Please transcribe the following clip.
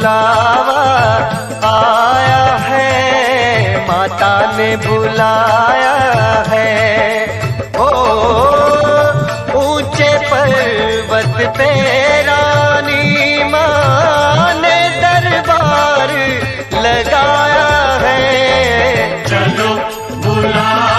बुलावा आया है, माता ने बुलाया है। ओ, ऊँचे पर्वत पे रानी माँ ने दरबार लगाया है। चलो बुला